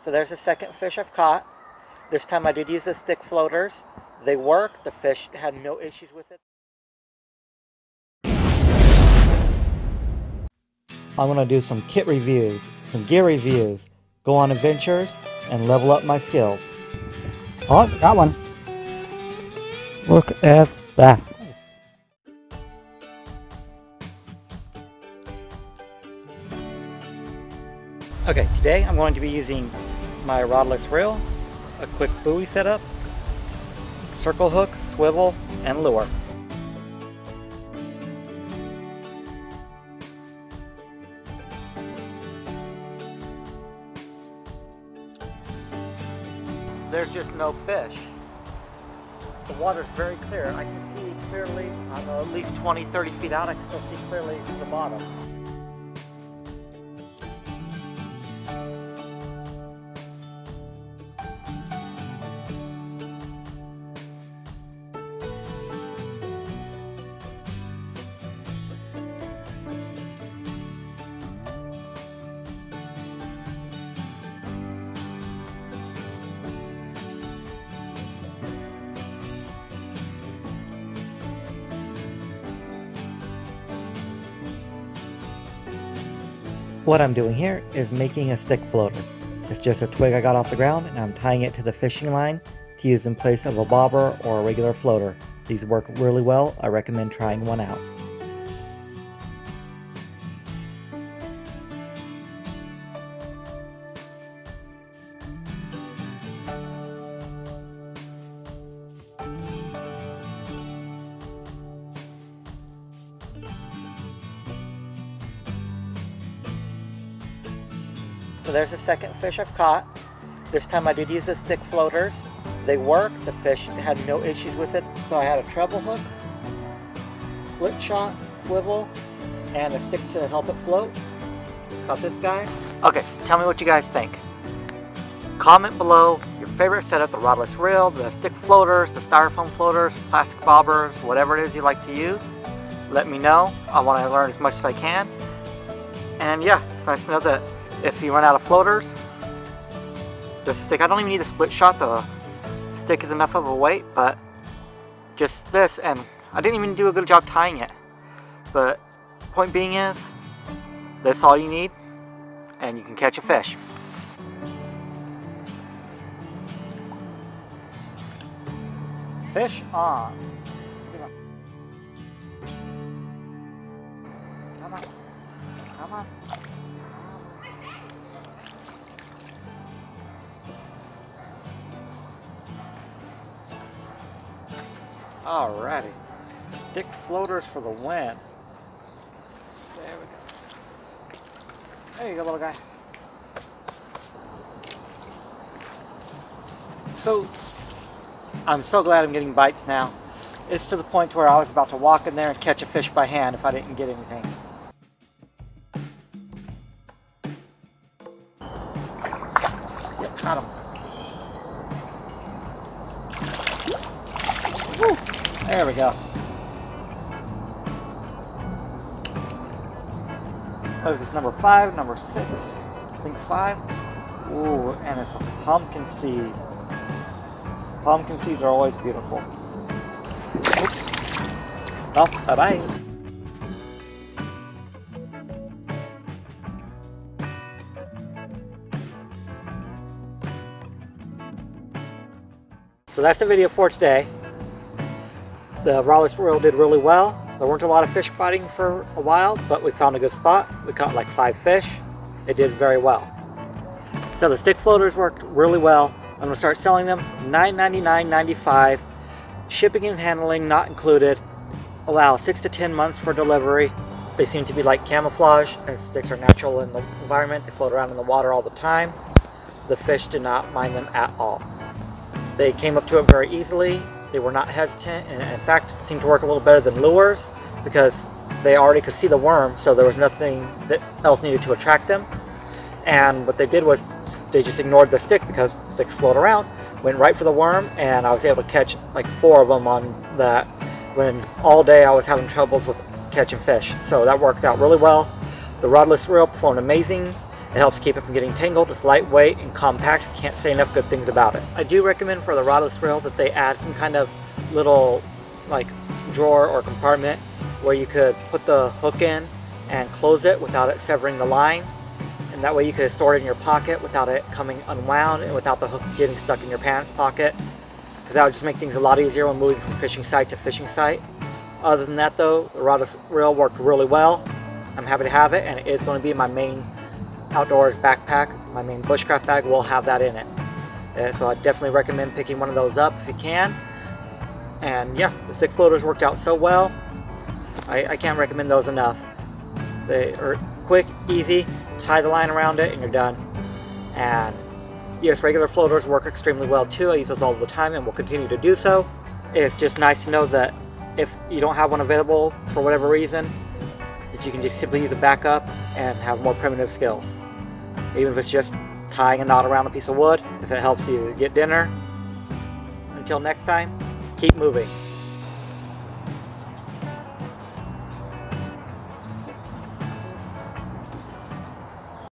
So there's the second fish I've caught. This time I did use the stick floaters. They worked. The fish had no issues with it. I'm going to do some kit reviews, some gear reviews, go on adventures, and level up my skills. Oh, got one. Look at that. Okay, today I'm going to be using my rodless reel, a quick buoy setup, circle hook, swivel, and lure. There's just no fish. The water's very clear. I can see clearly, I know, at least 20, 30 feet out, I can still see clearly to the bottom. What I'm doing here is making a stick floater. It's just a twig I got off the ground and I'm tying it to the fishing line to use in place of a bobber or a regular floater. These work really well. I recommend trying one out. So there's the second fish I've caught. This time I did use the stick floaters. They worked, the fish had no issues with it. So I had a treble hook, split shot, swivel, and a stick to help it float. Caught this guy. Okay, tell me what you guys think. Comment below your favorite setup, the rodless reel, the stick floaters, the styrofoam floaters, plastic bobbers, whatever it is you like to use. Let me know. I want to learn as much as I can. And yeah, it's nice to know that if you run out of floaters, just stick. I don't even need a split shot. The stick is enough of a weight, but just this, and I didn't even do a good job tying it. But point being is, that's all you need, and you can catch a fish. Fish on. Come on. Come on. Alrighty. Stick floaters for the win. There we go. There you go, little guy. So, I'm so glad I'm getting bites now. It's to the point where I was about to walk in there and catch a fish by hand if I didn't get anything. Yep, got him. There we go. What is this, number five, number six? I think five. Ooh, and it's a pumpkin seed. Pumpkin seeds are always beautiful. Oops. Bye-bye. So that's the video for today. The rodless reel did really well. There weren't a lot of fish biting for a while, but we found a good spot. We caught like five fish. It did very well. So the stick floaters worked really well. I'm gonna start selling them $9.99.95. Shipping and handling not included. Allow six to 10 months for delivery. They seem to be like camouflage and sticks are natural in the environment. They float around in the water all the time. The fish did not mind them at all. They came up to it very easily. They were not hesitant and in fact seemed to work a little better than lures because they already could see the worm so there was nothing that else needed to attract them. And what they did was they just ignored the stick because sticks float around, went right for the worm and I was able to catch like four of them on that when all day I was having troubles with catching fish. So that worked out really well. The rodless reel performed amazing It helps keep it from getting tangled. It's lightweight and compact. Can't say enough good things about it. I do recommend for the rodless reel that they add some kind of little like drawer or compartment where you could put the hook in and close it without it severing the line. And that way you could store it in your pocket without it coming unwound and without the hook getting stuck in your pants pocket. Because that would just make things a lot easier when moving from fishing site to fishing site. Other than that though, the rodless reel worked really well. I'm happy to have it and it is going to be my main outdoors backpack. My main bushcraft bag will have that in it. Uh, so I definitely recommend picking one of those up if you can. And yeah, the stick floaters worked out so well. I, I can't recommend those enough. They are quick, easy, tie the line around it and you're done. And yes, regular floaters work extremely well too. I use those all the time and will continue to do so. It's just nice to know that if you don't have one available for whatever reason, that you can just simply use a backup and have more primitive skills. Even if it's just tying a knot around a piece of wood, if it helps you get dinner. Until next time, keep moving.